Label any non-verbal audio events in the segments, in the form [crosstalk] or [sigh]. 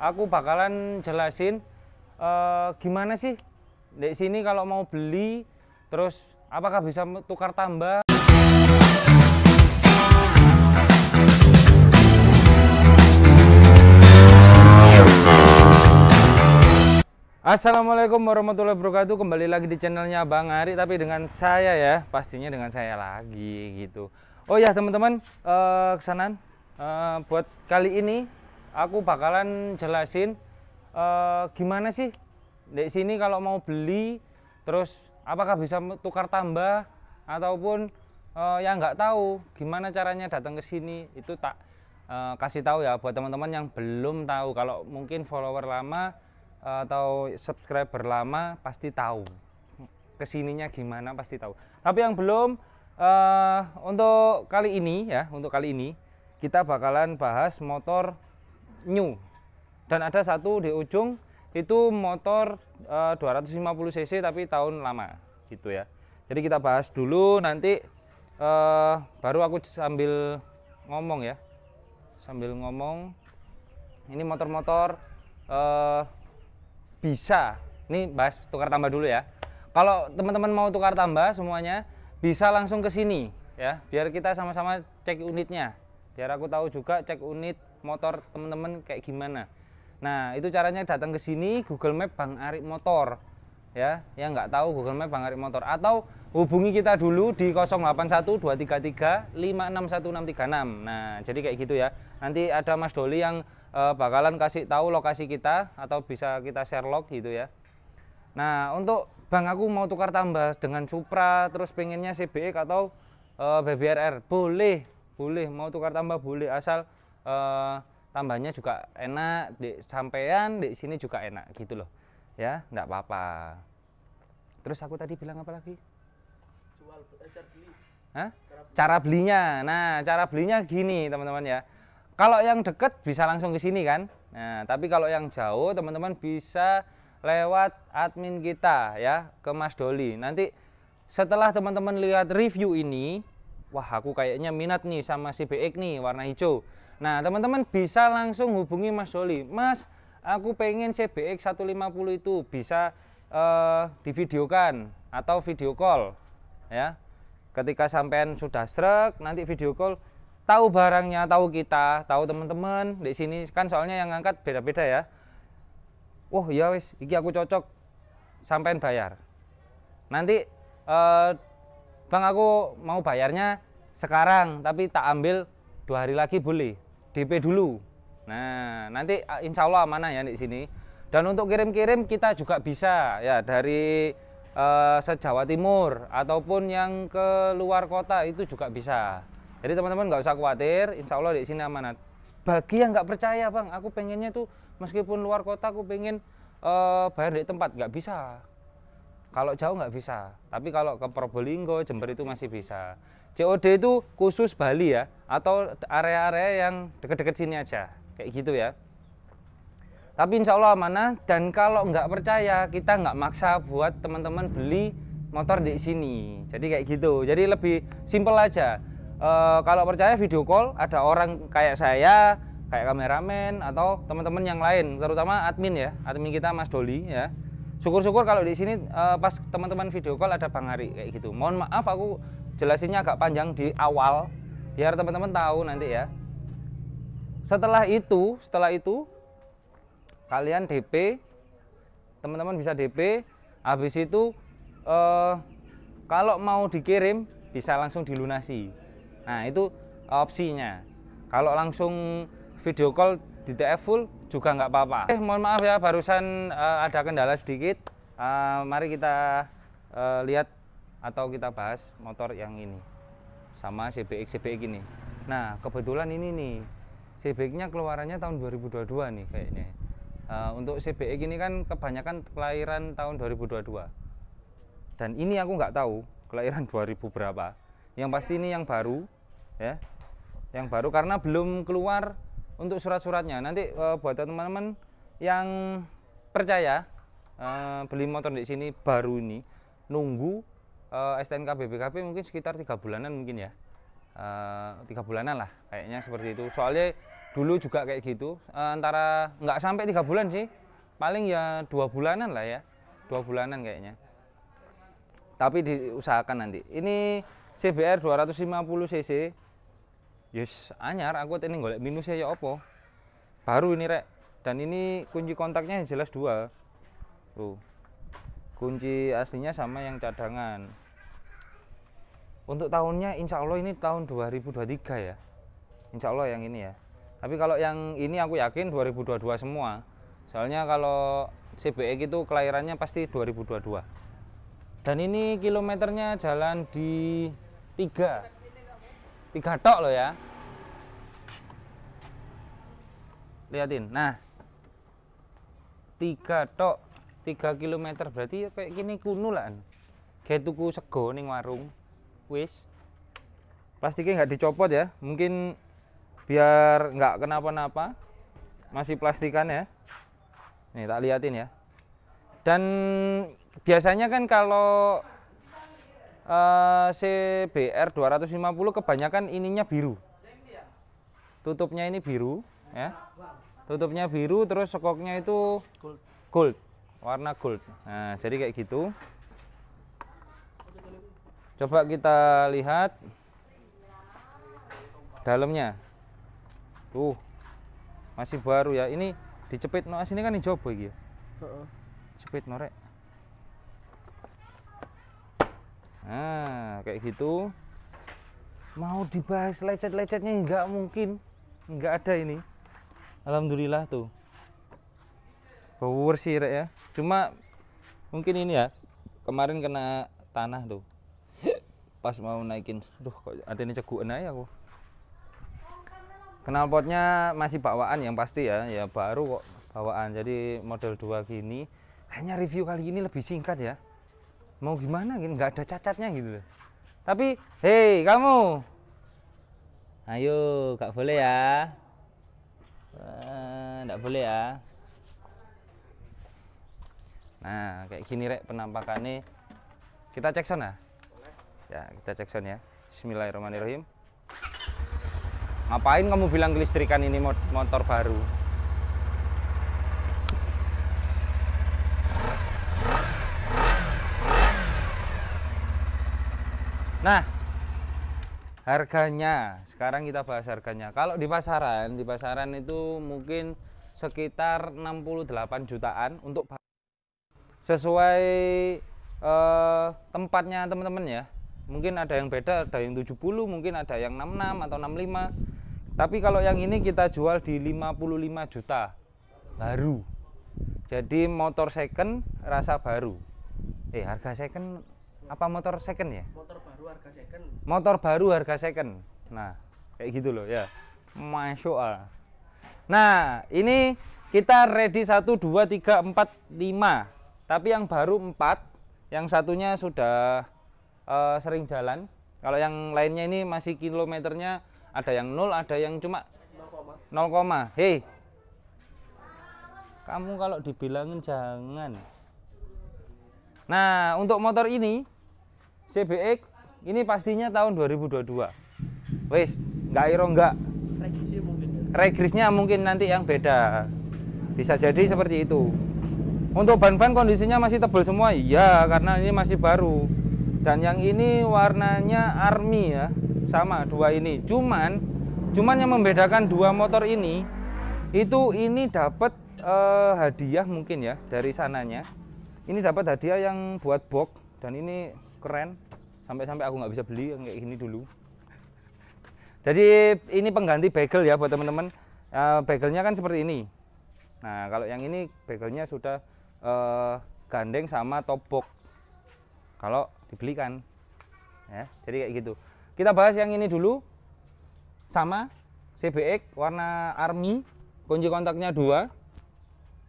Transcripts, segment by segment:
aku bakalan jelasin eh, gimana sih? Di sini kalau mau beli terus apakah bisa tukar tambah? Assalamualaikum warahmatullahi wabarakatuh. Kembali lagi di channelnya Bang Ari Tapi dengan saya ya. Pastinya dengan saya lagi gitu. Oh ya teman-teman eh, Kesanan eh, Buat kali ini Aku bakalan jelasin eh, Gimana sih? Di sini kalau mau beli Terus apakah bisa tukar tambah Ataupun eh, yang nggak tahu Gimana caranya datang ke sini. Itu tak eh, kasih tahu ya Buat teman-teman yang belum tahu. Kalau mungkin follower lama atau subscriber lama pasti tahu ke sininya gimana pasti tahu. Tapi yang belum eh, untuk kali ini ya untuk kali ini kita bakalan bahas motor new. Dan ada satu di ujung itu motor eh, 250 cc tapi tahun lama gitu ya. Jadi kita bahas dulu nanti eh, baru aku sambil ngomong ya. Sambil ngomong ini motor-motor eh, bisa. Ini bahas tukar tambah dulu ya. Kalau teman-teman mau tukar tambah semuanya bisa langsung ke sini ya biar kita sama-sama cek unitnya. Biar aku tahu juga cek unit motor teman-teman kayak gimana. Nah itu caranya datang ke sini Google Map Bang Arik Motor. Ya yang nggak tahu Google Map Bang Arik Motor. Atau hubungi kita dulu di 081233 561636 nah jadi kayak gitu ya. Nanti ada Mas Doli yang uh, bakalan kasih tahu lokasi kita atau bisa kita share log gitu ya. Nah untuk bang aku mau tukar tambah dengan Supra terus pengennya CBX atau uh, BBRR boleh boleh. Mau tukar tambah boleh asal uh, tambahnya juga enak di sampean di sini juga enak gitu loh ya enggak apa-apa terus aku tadi bilang apa lagi jual eh, cara beli Hah? cara belinya nah cara belinya gini teman-teman ya kalau yang deket bisa langsung ke sini kan. Nah, tapi kalau yang jauh teman-teman bisa lewat admin kita ya ke Mas Doli. Nanti setelah teman-teman lihat review ini, wah aku kayaknya minat nih sama CBX nih warna hijau. Nah, teman-teman bisa langsung hubungi Mas Doli. Mas, aku pengen CBX 150 itu bisa uh, divideokan atau video call ya. Ketika sampean sudah srek, nanti video call tahu barangnya, tahu kita, tahu teman-teman di sini kan soalnya yang ngangkat beda-beda ya. Oh ya wis, iki aku cocok, sampean bayar. Nanti eh, bang aku mau bayarnya sekarang, tapi tak ambil dua hari lagi boleh, DP dulu. Nah nanti eh, insya Allah mana ya di sini. Dan untuk kirim-kirim kita juga bisa ya dari eh, sejawa Timur ataupun yang ke luar kota itu juga bisa. Jadi teman-teman nggak usah khawatir, insya Allah di sini amanat. Bagi yang nggak percaya bang, aku pengennya tuh meskipun luar kota aku pengen uh, bayar di tempat nggak bisa. Kalau jauh nggak bisa, tapi kalau ke Probolinggo, Jember itu masih bisa. COD itu khusus Bali ya, atau area-area yang deket-deket sini aja, kayak gitu ya. Tapi insya Allah amanah dan kalau nggak percaya kita nggak maksa buat teman-teman beli motor di sini. Jadi kayak gitu. Jadi lebih simpel aja uh, kalau percaya video call ada orang kayak saya kayak kameramen atau teman-teman yang lain terutama admin ya admin kita Mas Doli ya syukur-syukur kalau di sini uh, pas teman-teman video call ada Bang Ari kayak gitu mohon maaf aku jelasinnya agak panjang di awal biar teman-teman tahu nanti ya setelah itu setelah itu kalian DP teman-teman bisa DP habis itu uh, kalau mau dikirim bisa langsung dilunasi Nah, itu opsinya. Kalau langsung video call di TF full juga nggak apa-apa. Eh, mohon maaf ya, barusan uh, ada kendala sedikit. Uh, mari kita uh, lihat atau kita bahas motor yang ini sama CBX CBX ini. Nah, kebetulan ini nih CBX-nya keluarannya tahun 2022 nih kayaknya. Uh, untuk CBX ini kan kebanyakan kelahiran tahun 2022. Dan ini aku nggak tahu kelahiran [laughs] 2000 berapa. Yang pasti ini yang baru ya yang baru karena belum keluar untuk surat-suratnya nanti uh, buat teman-teman yang percaya uh, beli motor di sini baru ini nunggu uh, STNK BPKP mungkin sekitar tiga bulanan mungkin ya. Tiga uh, bulanan lah kayaknya seperti itu. Soalnya dulu juga kayak gitu. Eh, antara nggak sampai tiga bulan sih. Paling ya dua bulanan lah ya. Dua bulanan kayaknya. Tapi diusahakan nanti. Ini CBR 250 cc Yus anyar. Aku ini golek minusnya ya opo baru ini rek. Dan ini kunci kontaknya jelas dua. Tuh kunci aslinya sama yang cadangan. Untuk tahunnya insya Allah ini tahun 2023 ya. Insya Allah yang ini ya. Tapi kalau yang ini aku yakin 2022 semua. Soalnya kalau CBX itu kelahirannya pasti 2022 dan ini kilometernya jalan di tiga. Tiga tok loh ya. Liatin. Nah tiga tok tiga kilometer berarti ya kayak gini kuno lah kayak tuku sego ning warung. Wis. Plastiknya nggak dicopot ya. Mungkin biar nggak kenapa-napa. Masih plastikan ya. Nih tak liatin ya. Dan biasanya kan kalau eh, CBR 250 kebanyakan ininya biru. Tutupnya ini biru ya. Tutupnya biru terus sekoknya itu Gold. Warna gold. Nah jadi kayak gitu. Coba kita lihat dalamnya. Tuh masih baru ya. Ini dicepit no asini kan dicoba iki ya? Heeh. cepit norek. Nah kayak gitu. Mau dibahas lecet-lecetnya? Nggak mungkin. Nggak ada ini. Alhamdulillah tuh bau bersih rek ya. Cuma mungkin ini ya kemarin kena tanah tuh. [laughs] Pas mau naikin duh kok ini cegukan aja aku. Knalpotnya masih bawaan yang pasti ya. Ya baru kok bawaan. Jadi model 2 gini kayaknya review kali ini lebih singkat ya. Mau gimana gitu nggak ada cacatnya gitu loh. Tapi hei kamu! Ayo nggak boleh ya. Eh, nggak boleh ya nah kayak gini rek penampakannya. Kita cek sana ya kita cek sound ya. Bismillahirrahmanirrahim. Ngapain kamu bilang kelistrikan ini mot- motor baru? Nah harganya. Sekarang kita bahas harganya. Kalau di pasaran di pasaran itu mungkin sekitar 68 jutaan untuk sesuai eh, tempatnya teman-teman ya. Mungkin ada yang beda ada yang 70 mungkin ada yang 66 atau 65 tapi kalau yang ini kita jual di 55 juta. Baru. Jadi motor second rasa baru. Eh harga second apa motor second ya? Motor baru harga second. motor baru harga second. Nah kayak gitu loh ya. Masuk Allah nah ini kita ready 1 2 3 4 5 tapi yang baru 4 yang satunya sudah eh, sering jalan. Kalau yang lainnya ini masih kilometernya ada yang 0 ada yang cuma 0, 0, hei kamu kalau dibilangin jangan. Nah untuk motor ini CBX ini pastinya tahun 2022 wis nggak iro nggak? Ya. regrisnya mungkin nanti yang beda. Bisa jadi seperti itu untuk ban-ban kondisinya masih tebal semua? Iya karena ini masih baru. Dan yang ini warnanya army ya sama dua ini. Cuman cuman yang membedakan dua motor ini itu ini dapat eh, hadiah mungkin ya dari sananya. Ini dapat hadiah yang buat box dan ini keren. Sampai-sampai aku nggak bisa beli yang kayak gini dulu. [laughs] Jadi ini pengganti bagel ya buat teman-teman. Eh, bagelnya kan seperti ini. Nah kalau yang ini bagelnya sudah eh, gandeng sama top box. Kalau dibelikan, ya. Jadi kayak gitu. Kita bahas yang ini dulu. Sama CBX warna army, kunci kontaknya dua.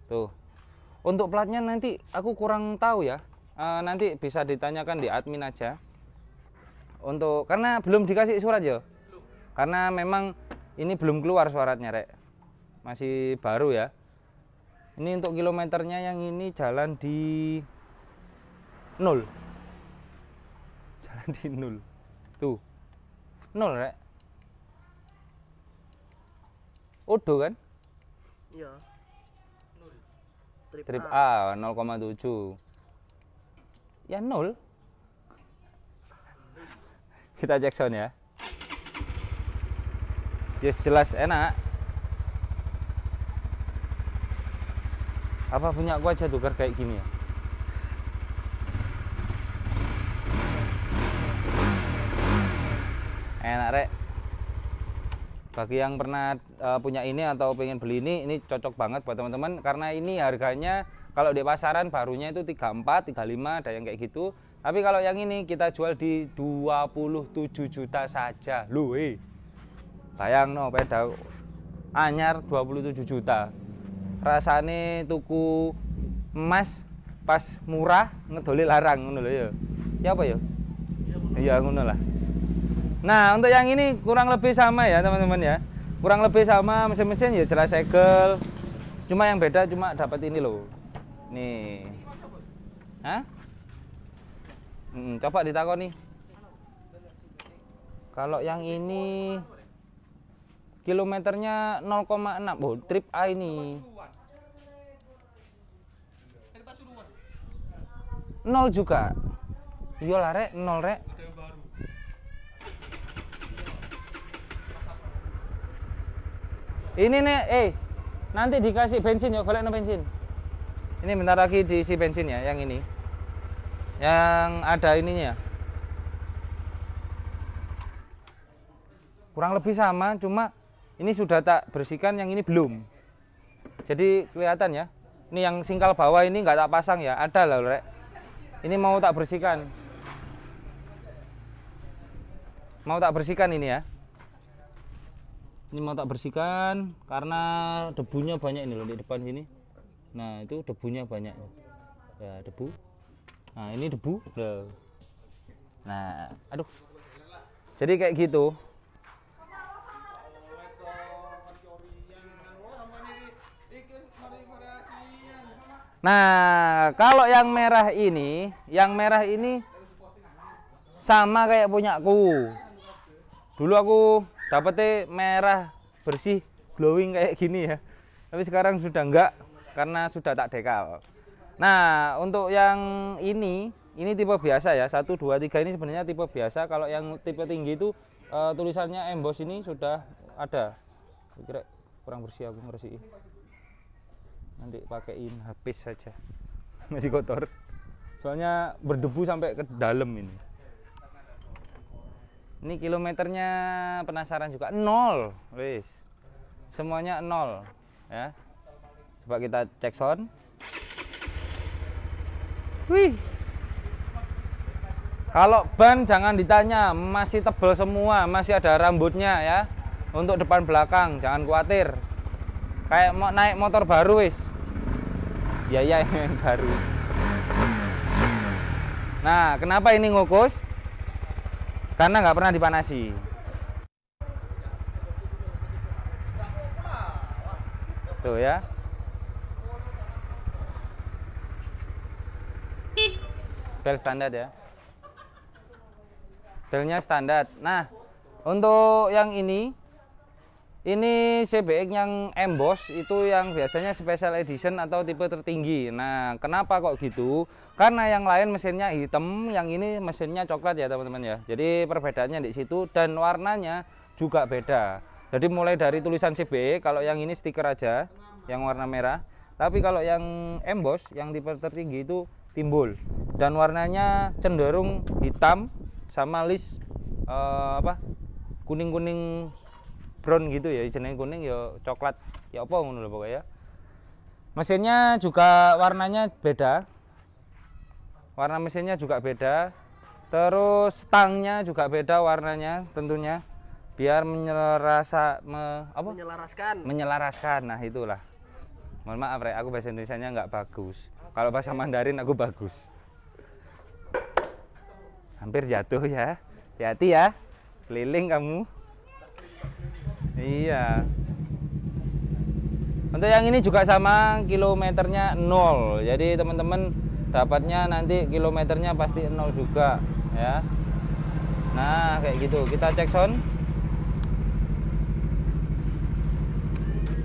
Tuh. Untuk platnya nanti aku kurang tahu ya. Eh, nanti bisa ditanyakan di admin aja. Untuk karena belum dikasih surat ya karena memang ini belum keluar suratnya rek masih baru ya ini untuk kilometernya yang ini jalan di nol. Jalan di nol. Tuh. Nol rek. Odo kan? Iya. Trip, trip A. A 0,7 ya nol. Kita cek sound ya. Yes jelas enak apa punya aku aja tukar kayak gini ya? Enak rek. Bagi yang pernah eh, punya ini atau pengen beli ini ini cocok banget buat teman-teman. Karena ini harganya kalau di pasaran barunya itu 34 35 ada yang kayak gitu. Tapi kalau yang ini kita jual di 27 juta saja. Lu eh. Bayang no peda anyar 27 juta rasane tuku emas pas murah ngedoli larang ngono lho ya ya apa ya iya ngono lah Nah, untuk yang ini kurang lebih sama ya, teman-teman ya. Kurang lebih sama mesin-mesin ya jelas segel. Cuma yang beda cuma dapat ini loh. Nih. Hah? Hmm, coba ditakoni. Kalau yang ini kilometernya 0,6. Oh, trip A ini. Nol juga. Iya lah rek, nol rek. Ini nih, eh, nanti dikasih bensin ya, balik bensin. Ini bentar lagi diisi bensin ya, yang ini. Yang ada ininya. Kurang lebih sama, cuma ini sudah tak bersihkan, yang ini belum. Jadi kelihatan ya. Ini yang singkal bawah ini nggak tak pasang ya, ada lah, Rek. Ini mau tak bersihkan. Mau tak bersihkan ini ya. Ini mau tak bersihkan karena debunya banyak ini loh di depan sini. Nah itu debunya banyak. Ya debu. Nah ini debu. Nah aduh. Jadi kayak gitu nah kalau yang merah ini yang merah ini sama kayak punyaku. Dulu aku dapetnya merah bersih glowing kayak gini ya. Tapi sekarang sudah enggak karena sudah tak dekal. Nah untuk yang ini ini tipe biasa ya. 1 2 3 ini sebenarnya tipe biasa. Kalau yang tipe tinggi itu eh, tulisannya emboss ini sudah ada. Kira kurang bersih aku ngersihin nanti pakaiin habis saja. [laughs] Masih kotor. Soalnya berdebu sampai ke dalam ini. Ini kilometernya penasaran juga. Nol wis. Semuanya nol ya. Coba kita cek sound. Wih. Kalau ban jangan ditanya. Masih tebal semua masih ada rambutnya ya. Untuk depan belakang jangan khawatir. Kayak mau naik motor baru wis ya ya [laughs] yang baru. Nah kenapa ini ngukus? Karena nggak pernah dipanasi. Tuh ya. Bel standar ya. Belnya standar. Nah untuk yang ini ini CBX yang emboss itu yang biasanya special edition atau tipe tertinggi. Nah, kenapa kok gitu? Karena yang lain mesinnya hitam, yang ini mesinnya coklat ya teman-teman ya. Jadi perbedaannya di situ dan warnanya juga beda. Jadi mulai dari tulisan CBX, kalau yang ini stiker aja, yang warna merah. Tapi kalau yang emboss, yang tipe tertinggi itu timbul dan warnanya cenderung hitam sama list eh, apa kuning-kuning brown gitu ya jenenge kuning ya coklat. Ya apa ngono lho pokoknya mesinnya juga warnanya beda. Warna mesinnya juga beda. Terus stangnya juga beda warnanya tentunya. Biar menyerasa me, apa? Menyelaraskan. menyelaraskan. Nah itulah. Mohon maaf Rek, aku bahasa Indonesia nya nggak bagus. Kalau bahasa Mandarin aku bagus. Hampir jatuh ya. Hati-hati ya. Keliling kamu iya. Untuk yang ini juga sama kilometernya nol. Jadi teman-teman dapatnya nanti kilometernya pasti nol juga ya. Nah kayak gitu. Kita cek sound.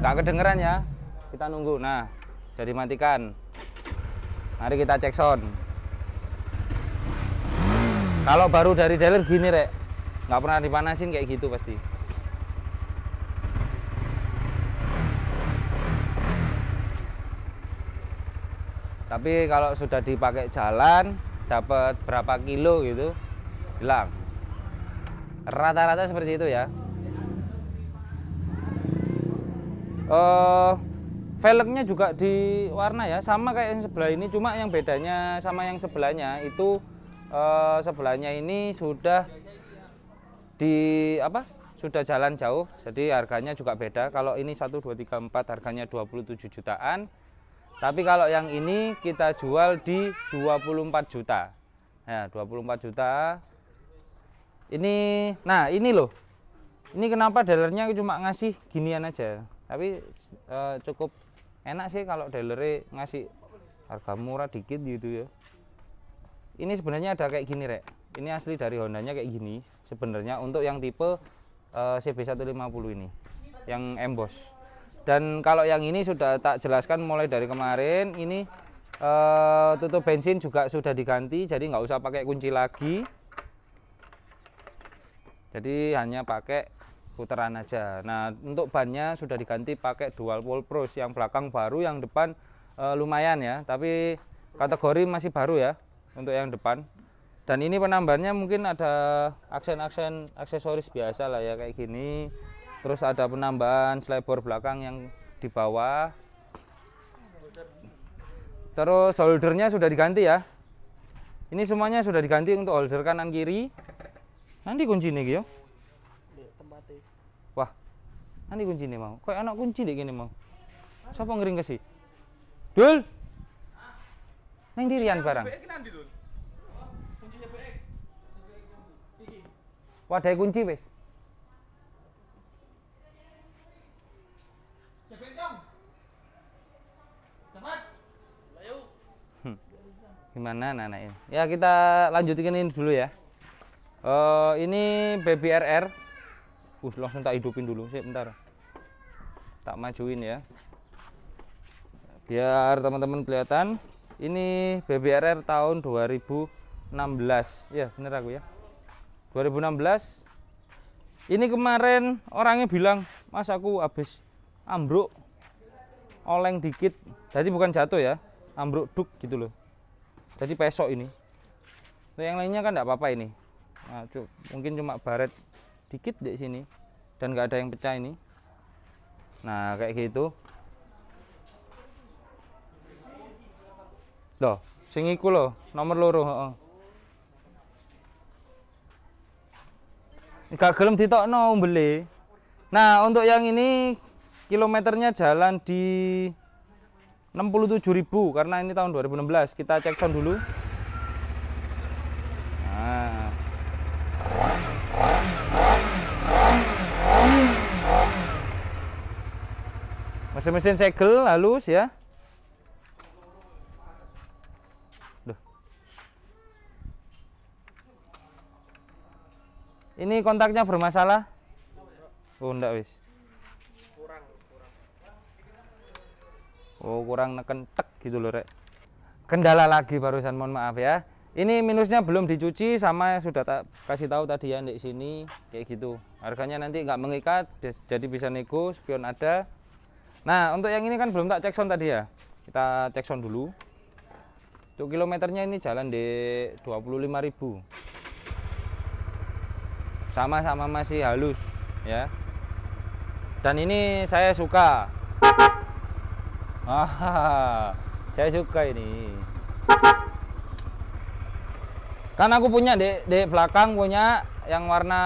Nggak kedengeran ya? Kita nunggu. Nah jadi matikan. Mari kita cek sound. Kalau baru dari dealer gini rek. Nggak pernah dipanasin kayak gitu pasti tapi kalau sudah dipakai jalan dapat berapa kilo gitu hilang. Rata-rata seperti itu ya. Uh, velgnya juga diwarna ya sama kayak yang sebelah ini cuma yang bedanya sama yang sebelahnya itu uh, sebelahnya ini sudah di apa sudah jalan jauh jadi harganya juga beda. Kalau ini 1 2 3 4 harganya 27 jutaan tapi kalau yang ini kita jual di 24 juta. Ya, 24 juta. Ini nah, ini loh. Ini kenapa dealernya cuma ngasih ginian aja. Tapi eh, cukup enak sih kalau dealernya ngasih harga murah dikit gitu ya. Ini sebenarnya ada kayak gini, Rek. Ini asli dari Hondanya kayak gini sebenarnya untuk yang tipe eh, CB150 ini. Yang emboss dan kalau yang ini sudah tak jelaskan mulai dari kemarin ini uh, tutup bensin juga sudah diganti jadi nggak usah pakai kunci lagi. Jadi hanya pakai putaran aja. Nah untuk bannya sudah diganti pakai dual wall pros yang belakang baru yang depan uh, lumayan ya. Tapi kategori masih baru ya untuk yang depan. Dan ini penambahannya mungkin ada aksen-aksen aksesoris biasa lah ya kayak gini terus ada penambahan slebor belakang yang di bawah. Terus holdernya sudah diganti ya. Ini semuanya sudah diganti untuk holder kanan kiri. Nanti kunci nih yo. Wah nanti kunci nih mau. Kok anak kunci deh gini mau? Siapa ngering kasih dul? Neng dirian barang. Wadah kunci wes gimana nah ini. Ya kita lanjutin ini dulu ya. Uh, ini baby RR uh langsung tak hidupin dulu sih bentar. Tak majuin ya. Biar teman-teman kelihatan ini baby RR tahun 2016 ya bener aku ya. 2016 ini kemarin orangnya bilang mas aku habis ambruk oleng dikit. Jadi bukan jatuh ya ambruk duk gitu loh jadi pesok ini. Untuk yang lainnya kan tidak apa-apa ini. Nah, mungkin cuma baret dikit di sini dan nggak ada yang pecah ini. Nah kayak gitu. Loh sing iku loh nomor loro heeh. Gak gelem ditokno beli nah untuk yang ini kilometernya jalan di 67.000 karena ini tahun 2016 kita cek sound dulu. Nah. mesin-mesin segel halus ya. Duh. ini kontaknya bermasalah? Oh enggak wis oh kurang neken tek gitu loh rek. Kendala lagi barusan mohon maaf ya. Ini minusnya belum dicuci sama sudah tak kasih tahu tadi ya di sini kayak gitu. Harganya nanti nggak mengikat jadi bisa nego spion ada. Nah untuk yang ini kan belum tak cek sound tadi ya. Kita cek sound dulu. Untuk kilometernya ini jalan di 25.000 sama-sama masih halus ya. Dan ini saya suka Ah, saya suka ini. Kan aku punya di, di belakang punya yang warna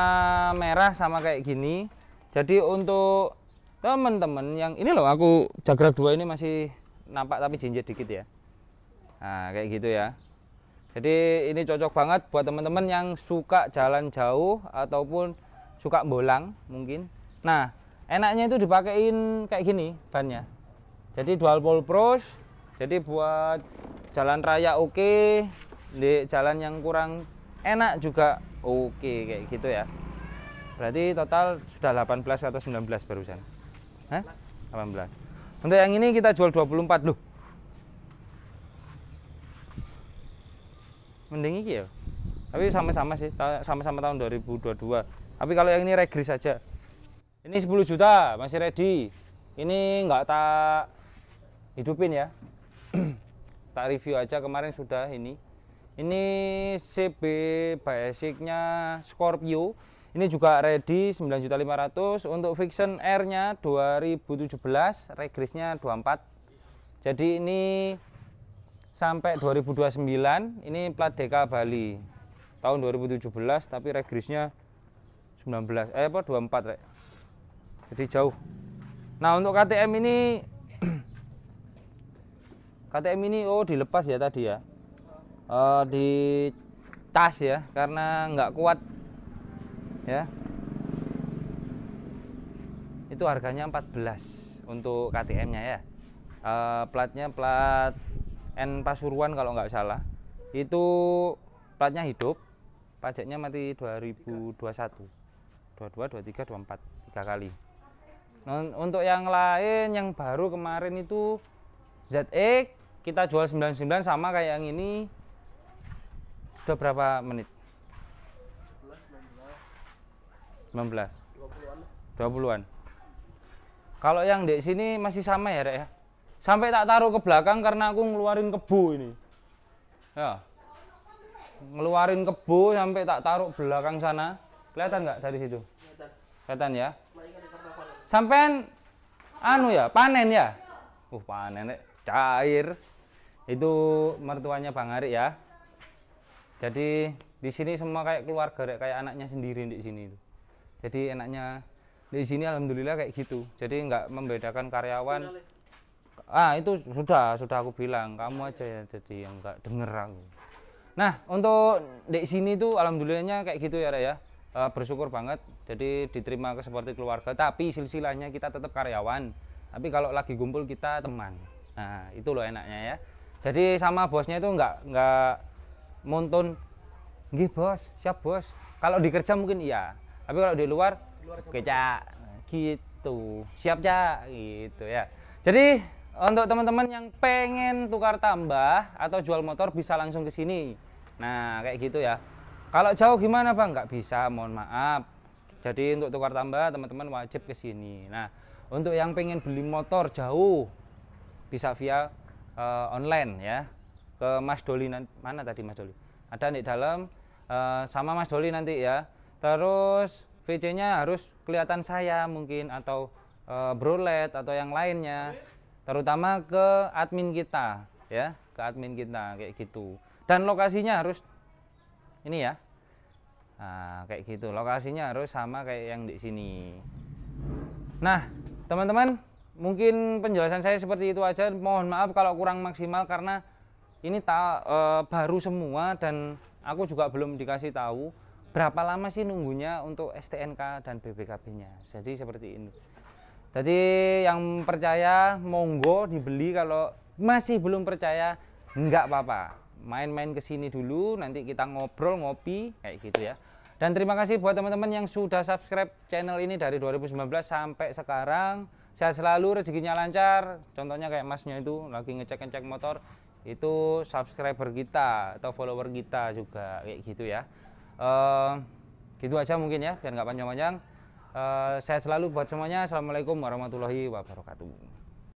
merah sama kayak gini. Jadi untuk teman-teman yang ini loh aku Jagra dua ini masih nampak tapi jinjit dikit ya. Nah, kayak gitu ya. Jadi ini cocok banget buat teman-teman yang suka jalan jauh ataupun suka bolang mungkin. Nah, enaknya itu dipakein kayak gini bannya jadi dual pole pros jadi buat jalan raya oke okay, di jalan yang kurang enak juga oke okay, kayak gitu ya. Berarti total sudah 18 atau 19 barusan? Hah? 18 untuk yang ini kita jual 24 loh. Mending iki ya. Tapi sama-sama sih sama-sama tahun 2022 tapi kalau yang ini regris saja ini 10 juta masih ready. Ini nggak tak hidupin ya. [clears throat] Tak review aja kemarin sudah ini. Ini CB basicnya Scorpio. Ini juga ready 9.500 untuk Fiction R nya 2017 regrisnya 24 jadi ini sampai 2029 ini plat DK Bali. Tahun 2017 tapi regrisnya 19 eh apa 24 rek. Jadi jauh. Nah untuk KTM ini [clears throat] KTM ini oh dilepas ya tadi ya? Eh, di tas ya karena nggak kuat ya. Itu harganya 14 untuk KTM nya ya. Eh, platnya plat N Pasuruan kalau nggak salah. Itu platnya hidup pajaknya mati 2021 22 23 24 tiga kali. Nah, untuk yang lain yang baru kemarin itu ZX kita jual 99 sama kayak yang ini. Sudah berapa menit? 19 20-an 20-an kalau yang di sini masih sama ya Rek ya? Sampai tak taruh ke belakang karena aku ngeluarin kebo ini. Ya. Ngeluarin kebo sampai tak taruh belakang sana. Kelihatan nggak dari situ? Kelihatan. ya? Sampean anu ya panen ya? Uh panen cair itu mertuanya Bang Arik ya. Jadi di sini semua kayak keluarga kayak anaknya sendiri di sini itu. Jadi enaknya di sini alhamdulillah kayak gitu. Jadi nggak membedakan karyawan. Ah itu sudah sudah aku bilang. Kamu aja ya jadi yang nggak denger aku. Nah untuk di sini tuh alhamdulillahnya kayak gitu ya Rek ya. Eh, bersyukur banget. Jadi diterima ke seperti keluarga. Tapi silsilahnya kita tetap karyawan. Tapi kalau lagi kumpul kita teman. Nah itu loh enaknya ya jadi sama bosnya itu nggak nggak montun nggih bos. Siap bos. Kalau di kerja mungkin iya. Tapi kalau di luar luar oke cak? Gitu. Siap cak. Gitu ya. Jadi untuk teman-teman yang pengen tukar tambah atau jual motor bisa langsung ke sini. Nah kayak gitu ya. Kalau jauh gimana bang? Nggak bisa. Mohon maaf. Jadi untuk tukar tambah teman-teman wajib ke sini. Nah untuk yang pengen beli motor jauh bisa via eh, online ya. Ke Mas Doli mana tadi Mas Doli? Ada di dalam eh, sama Mas Doli nanti ya. Terus VC-nya harus kelihatan saya mungkin atau eh, brolet atau yang lainnya. Terutama ke admin kita ya. Ke admin kita kayak gitu. Dan lokasinya harus ini ya. Nah kayak gitu. Lokasinya harus sama kayak yang di sini. Nah, teman-teman, mungkin penjelasan saya seperti itu aja. Mohon maaf kalau kurang maksimal karena ini ta, eh, baru semua dan aku juga belum dikasih tahu berapa lama sih nunggunya untuk STNK dan BPKB-nya. Jadi seperti ini. Jadi yang percaya monggo dibeli kalau masih belum percaya nggak apa-apa. Main-main ke sini dulu nanti kita ngobrol ngopi kayak gitu ya. Dan terima kasih buat teman-teman yang sudah subscribe channel ini dari 2019 sampai sekarang. Sehat selalu, rezekinya lancar. Contohnya kayak masnya itu lagi ngecek-ngecek motor itu subscriber kita atau follower kita juga kayak gitu ya. Eh, gitu aja mungkin ya biar nggak panjang-panjang. Eh, sehat selalu buat semuanya. Assalamualaikum warahmatullahi wabarakatuh.